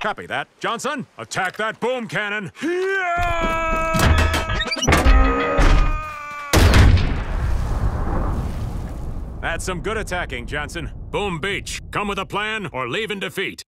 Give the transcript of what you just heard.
Copy that. Johnson, attack that boom cannon. That's some good attacking, Johnson. Boom Beach, come with a plan or leave in defeat.